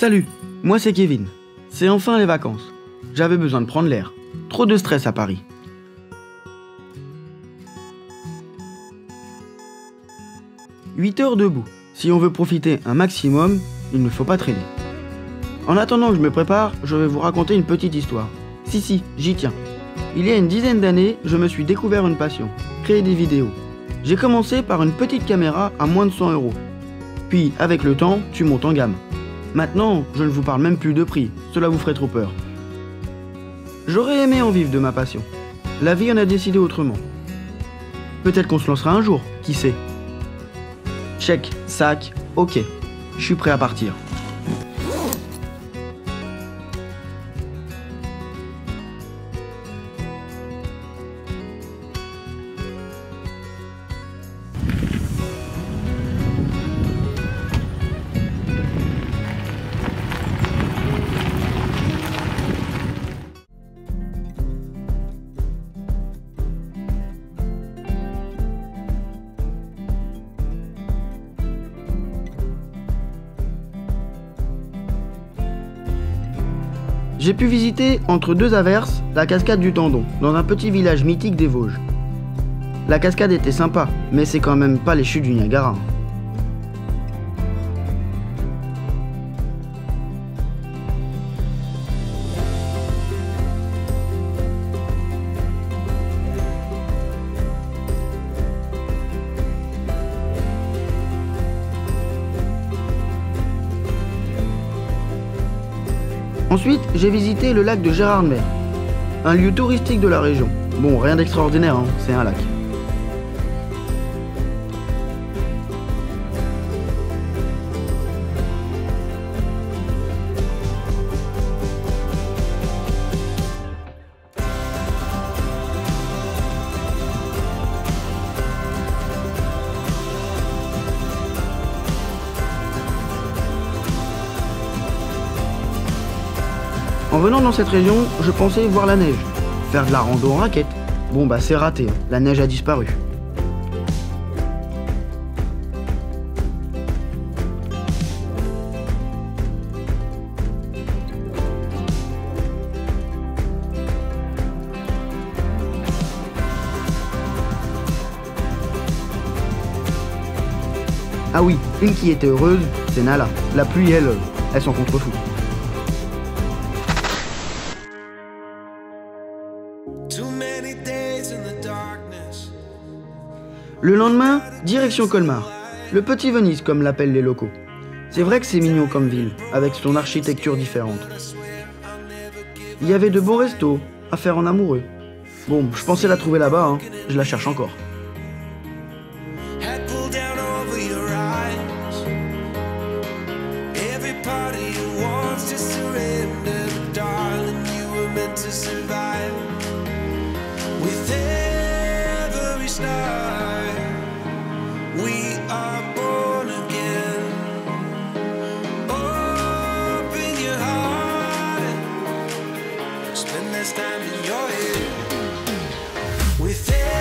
Salut, moi c'est Kevin. C'est enfin les vacances. J'avais besoin de prendre l'air. Trop de stress à Paris. « 8 heures debout. Si on veut profiter un maximum, il ne faut pas traîner. En attendant que je me prépare, je vais vous raconter une petite histoire. Si si, j'y tiens. Il y a une dizaine d'années, je me suis découvert une passion, créer des vidéos. J'ai commencé par une petite caméra à moins de 100 euros. Puis, avec le temps, tu montes en gamme. Maintenant, je ne vous parle même plus de prix, cela vous ferait trop peur. J'aurais aimé en vivre de ma passion. La vie en a décidé autrement. Peut-être qu'on se lancera un jour, qui sait. Check, sac, ok. Je suis prêt à partir. J'ai pu visiter, entre deux averses, la cascade du Tendon, dans un petit village mythique des Vosges. La cascade était sympa, mais c'est quand même pas les chutes du Niagara. Ensuite, j'ai visité le lac de Gérardmer, un lieu touristique de la région. Bon, rien d'extraordinaire, hein, c'est un lac. En venant dans cette région, je pensais voir la neige, faire de la rando en raquette. Bon bah c'est raté, la neige a disparu. Ah oui, une qui était heureuse, c'est Nala. La pluie, elle, elle s'en contrefout. Le lendemain, direction Colmar. Le petit Venise, comme l'appellent les locaux. C'est vrai que c'est mignon comme ville, avec son architecture différente. Il y avait de beaux restos, à faire en amoureux. Bon, je pensais la trouver là-bas, hein. je la cherche encore. spend this time in your head. With it.